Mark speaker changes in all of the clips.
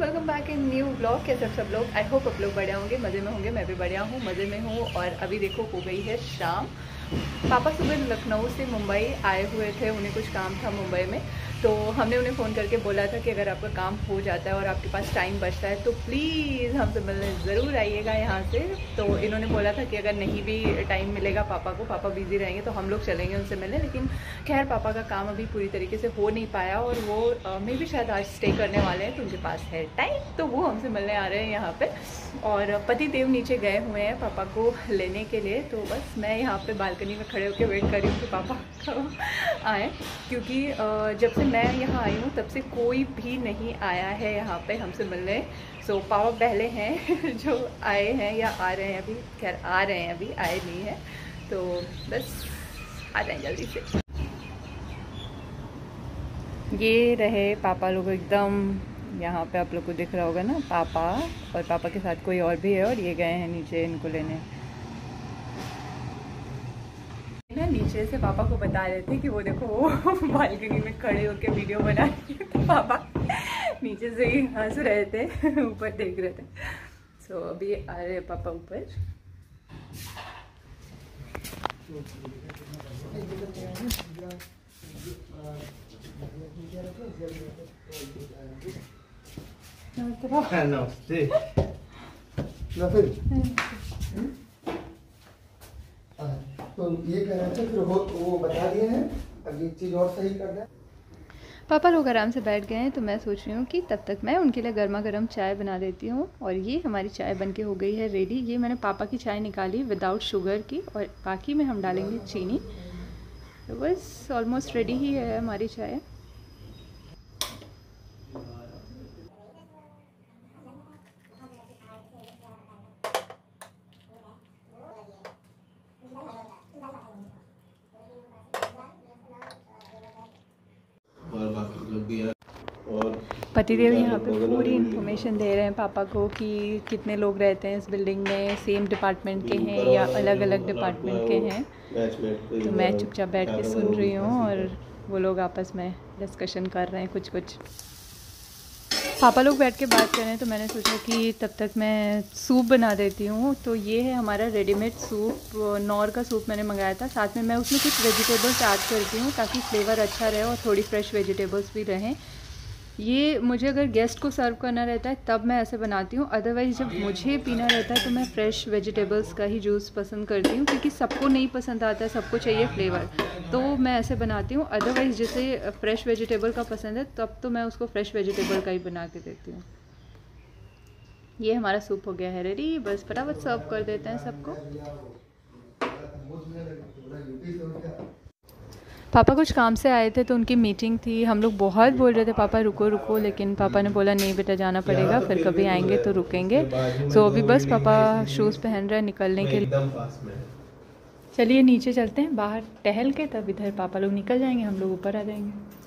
Speaker 1: Welcome back in new blog कैसे सब सब लोग? आई होप आप लोग बढ़िया होंगे, मज़े में होंगे, मैं भी बढ़िया हूँ, मज़े में हूँ, और अभी देखो हो गई है शाम। पापा सुबह लखनऊ से मुंबई आए हुए थे, उन्हें कुछ काम था मुंबई में। तो हमने उन्हें फ़ोन करके बोला था कि अगर आपका काम हो जाता है और आपके पास टाइम बचता है तो प्लीज़ हमसे मिलने ज़रूर आइएगा यहाँ से। तो इन्होंने बोला था कि अगर नहीं भी टाइम मिलेगा पापा को, पापा बिज़ी रहेंगे तो हम लोग चलेंगे उनसे मिलने। लेकिन खैर, पापा का काम अभी पूरी तरीके से हो नहीं पाया और वो मे भी शायद आज स्टे करने वाले हैं तो उनके पास है टाइम तो वो हमसे मिलने आ रहे हैं यहाँ पर और पति देव नीचे गए हुए हैं पापा को लेने के लिए। तो बस मैं यहाँ पर बालकनी में खड़े होकर वेट कर रही हूँ कि पापा आए। क्योंकि जब से मैं यहाँ आई हूँ तब से कोई भी नहीं आया है यहाँ पे हमसे मिलने। सो so, पापा पहले हैं जो आए हैं या आ रहे हैं अभी खैर आ रहे हैं अभी आए नहीं हैं। तो बस आ जाए जल्दी से। ये रहे पापा लोग एकदम। यहाँ पे आप लोग को दिख रहा होगा ना पापा और पापा के साथ कोई और भी है और ये गए हैं नीचे इनको लेने। ना नीचे से पापा को बता रहे थे कि वो देखो बालकनी में खड़े होकर वीडियो बना रही तो पापा नीचे से ही हंस रहे थे ऊपर देख रहे थे। सो so, अभी आ रहे पापा ऊपर।
Speaker 2: नमस्ते। नमस्ते। तो ये कहना था फिर हो वो बता दिए हैं अब एक चीज़ और सही कर दें।
Speaker 1: पापा लोग आराम से बैठ गए हैं तो मैं सोच रही हूँ कि तब तक मैं उनके लिए गर्मा गर्म चाय बना देती हूँ और ये हमारी चाय बन के हो गई है रेडी ये मैंने पापा की चाय निकाली विदाउट शुगर की और बाकी में हम डालेंगे चीनी। तो बस ऑलमोस्ट रेडी ही है हमारी चाय। पतिदेव यहाँ पे पूरी इन्फॉर्मेशन दे रहे हैं पापा को कि कितने लोग रहते हैं इस बिल्डिंग में सेम डिपार्टमेंट के हैं या अलग अलग डिपार्टमेंट के हैं। तो मैं चुपचाप बैठ के सुन रही हूँ और वो लोग आपस में डिस्कशन कर रहे हैं कुछ कुछ पापा लोग बैठ के बात कर रहे हैं तो मैंने सोचा कि तब तक मैं सूप बना देती हूँ। तो ये है हमारा रेडीमेड सूप नौर का सूप मैंने मंगाया था। साथ में मैं उसमें कुछ वेजिटेबल्स ऐड करती हूँ ताकि फ्लेवर अच्छा रहे और थोड़ी फ्रेश वेजिटेबल्स भी रहें। ये मुझे अगर गेस्ट को सर्व करना रहता है, तब मैं ऐसे बनाती हूँ। अदरवाइज़ जब मुझे पीना रहता है तो मैं फ़्रेश वेजिटेबल्स का ही जूस पसंद करती हूँ, क्योंकि सबको नहीं पसंद आता है, सबको चाहिए फ्लेवर तो मैं ऐसे बनाती हूँ। अदरवाइज़ जैसे फ्रेश वेजिटेबल का पसंद है, तब तो मैं उसको फ्रेश वेजिटेबल का ही बना के देती हूँ। ये हमारा सूप हो गया है। रेडी बस फटाफट सर्व कर देते हैं सबको। पापा कुछ काम से आए थे तो उनकी मीटिंग थी। हम लोग बहुत बोल रहे थे, पापा, रुको रुको। लेकिन पापा ने बोला, नहीं बेटा, जाना पड़ेगा, फिर कभी आएँगे तो रुकेंगे। सो अभी बस पापा शूज़ पहन रहे निकलने के लिए। चलिए, नीचे चलते हैं। बाहर टहल के, तब इधर पापा लोग निकल जाएँगे, हम लोग ऊपर आ जाएँगे।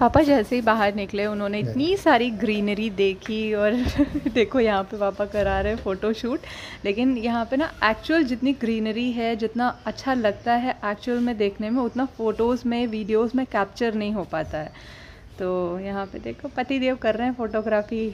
Speaker 1: पापा जैसे ही बाहर निकले उन्होंने इतनी सारी ग्रीनरी देखी और देखो यहाँ पे पापा करा रहे हैं फ़ोटो शूट लेकिन यहाँ पे ना एक्चुअल जितनी ग्रीनरी है जितना अच्छा लगता है एक्चुअल में देखने में उतना फ़ोटोज़ में वीडियोज़ में कैप्चर नहीं हो पाता है। तो यहाँ पे देखो पति देव कर रहे हैं फ़ोटोग्राफी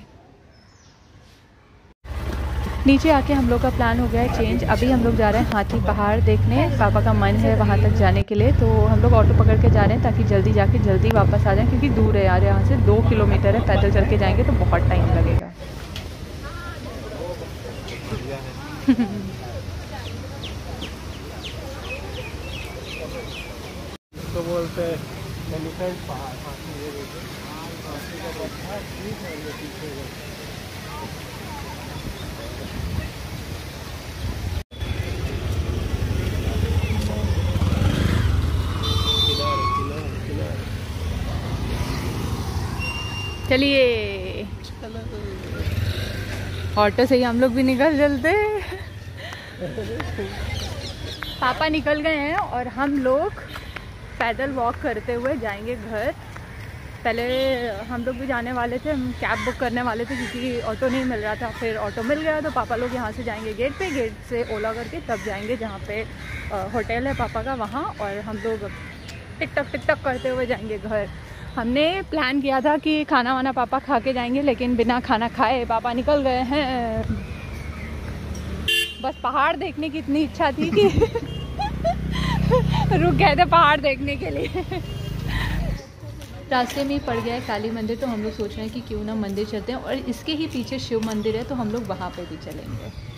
Speaker 1: नीचे आके हम लोग का प्लान हो गया है चेंज अभी हम लोग जा रहे हैं हाथी पहाड़ देखने. पापा का मन है वहाँ तक जाने के लिए. तो हम लोग ऑटो पकड़ के जा रहे हैं ताकि जल्दी जाके जल्दी वापस आ जाएँ क्योंकि दूर है यार यहाँ से. दो किलोमीटर है. पैदल चल के जाएँगे तो बहुत टाइम लगेगा.
Speaker 2: तो बोलते पहाड़.
Speaker 1: चलिए। ऑटो से ही हम लोग भी निकल चलते पापा निकल गए हैं और हम लोग पैदल वॉक करते हुए जाएँगे घर। पहले हम लोग भी जाने वाले थे, हम कैब बुक करने वाले थे क्योंकि ऑटो नहीं मिल रहा था। फिर ऑटो मिल गया तो पापा लोग यहाँ से जाएँगे गेट पे गेट से ओला करके तब जाएँगे जहाँ पे होटल है पापा का वहाँ। और हम लोग टिकटॉक टिकटॉक करते हुए जाएँगे घर। हमने प्लान किया था कि खाना वाना पापा खा के जाएँगे, लेकिन बिना खाना खाए पापा निकल गए हैं। बस पहाड़ देखने की इतनी इच्छा थी कि रुक गए थे पहाड़ देखने के लिए। रास्ते में ही पड़ गया है काली मंदिर तो हम लोग सोच रहे हैं कि क्यों ना मंदिर चलते हैं। और इसके ही पीछे शिव मंदिर है तो हम लोग वहाँ पे भी चलेंगे।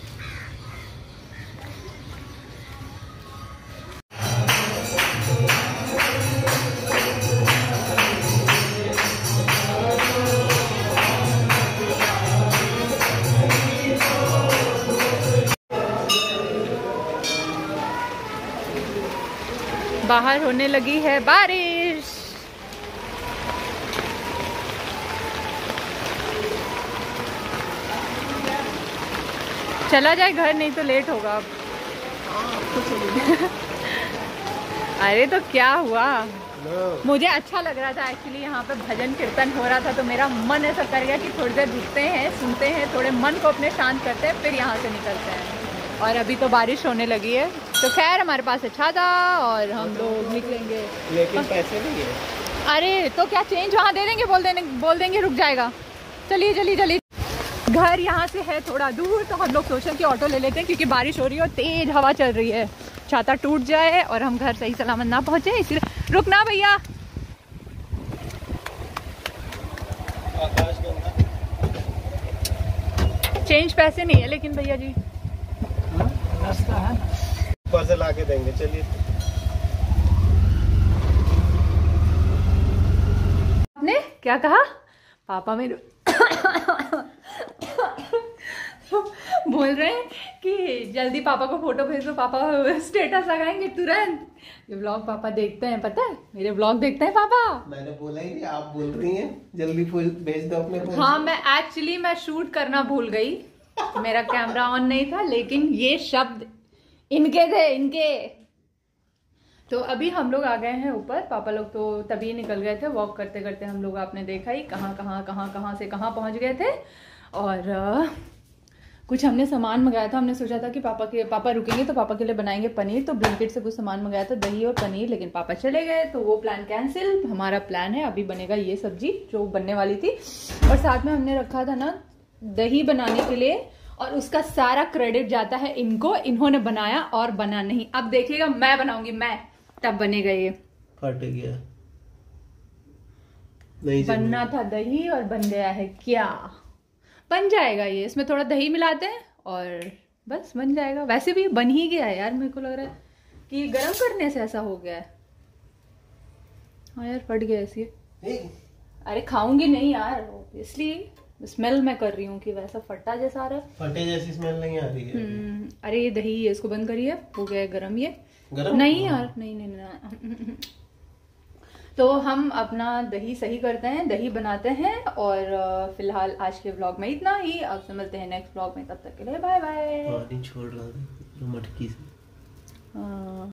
Speaker 1: बाहर होने लगी है बारिश। चला जाए घर, नहीं तो लेट होगा अब। अरे तो क्या हुआ? मुझे अच्छा लग रहा था एक्चुअली यहाँ पे भजन कीर्तन हो रहा था तो मेरा मन ऐसा कर गया कि थोड़ी देर रुकते हैं, सुनते हैं, थोड़े मन को अपने शांत करते हैं, फिर यहाँ से निकलते हैं। और अभी तो बारिश होने लगी है। तो खैर हमारे पास अच्छा था और हम लोग निकलेंगे।
Speaker 2: लेकिन पैसे नहीं है।
Speaker 1: अरे तो क्या चेंज वहाँ दे देंगे? बोल देने बोल देंगे रुक जाएगा। चलिए चलिए चलिए घर यहाँ से है थोड़ा दूर तो हम लोग सोचें कि ऑटो ले लेते हैं क्योंकि बारिश हो रही है और तेज हवा चल रही है। छाता टूट जाए और हम घर सही सलामत ना पहुँचे इसलिए रुकना भैया। चेंज पैसे नहीं है लेकिन भैया जी।
Speaker 2: रास्ता है
Speaker 3: ऊपर से ला के देंगे चलिए।
Speaker 1: आपने क्या कहा? पापा मेरे बोल रहे हैं कि जल्दी पापा को फ़ोटो भेज दो पापा स्टेटस लगाएँगे तुरंत। ये ब्लॉग पापा देखते हैं पता है? मेरे ब्लॉग देखते हैं पापा।
Speaker 3: मैंने बोला ही नहीं आप बोल रही हैं। जल्दी भेज दो अपने फ़ोन
Speaker 1: हाँ मैं एक्चुअली मैं शूट करना भूल गई। मेरा कैमरा ऑन नहीं था लेकिन ये शब्द इनके थे इनके। तो अभी हम लोग आ गए हैं ऊपर। पापा लोग तो तभी निकल गए थे वॉक करते करते हम लोग आपने देखा ही कहाँ कहाँ कहाँ कहाँ से कहाँ पहुँच गए थे। और अ, कुछ हमने सामान मंगाया था हमने सोचा था कि पापा के पापा रुकेंगे तो पापा के लिए बनाएँगे पनीर तो ब्लिंकिट से कुछ सामान मंगाया था दही और पनीर लेकिन पापा चले गए तो वो प्लान कैंसिल हमारा प्लान है अभी बनेगा ये सब्ज़ी जो बनने वाली थी। और साथ में हमने रखा था ना दही बनाने के लिए और उसका सारा क्रेडिट जाता है इनको इन्होंने बनाया और बना नहीं। अब देखिएगा मैं बनाऊँगी मैं। तब बनेगा ये।
Speaker 3: फट गया। नहीं
Speaker 1: बनना था दही और बन गया है क्या? बन जाएगा ये। इसमें थोड़ा दही मिलाते हैं और बस बन जाएगा। वैसे भी बन ही गया है यार मेरे को लग रहा है कि गर्म करने से ऐसा हो गया है। हाँ यार फट गया
Speaker 3: ऐसे
Speaker 1: अरे खाऊँगी नहीं यार इसलिए स्मेल मैं कर रही हूँ कि वैसा फटा जैसा आ रहा है।
Speaker 3: फटे जैसी स्मेल नहीं आ रही है।
Speaker 1: हम्म, अरे ये दही है इसको बंद करिए हो गया है गरम ये।
Speaker 3: गरम?
Speaker 1: नहीं यार नहीं नहीं नहीं तो हम अपना दही सही करते हैं दही बनाते हैं और फ़िलहाल आज के व्लॉग में इतना ही। अब से मिलते हैं नेक्स्ट व्लॉग में तब तक के लिए बाय बाय
Speaker 3: छोड़ रहा था मटकी से।
Speaker 1: हाँ।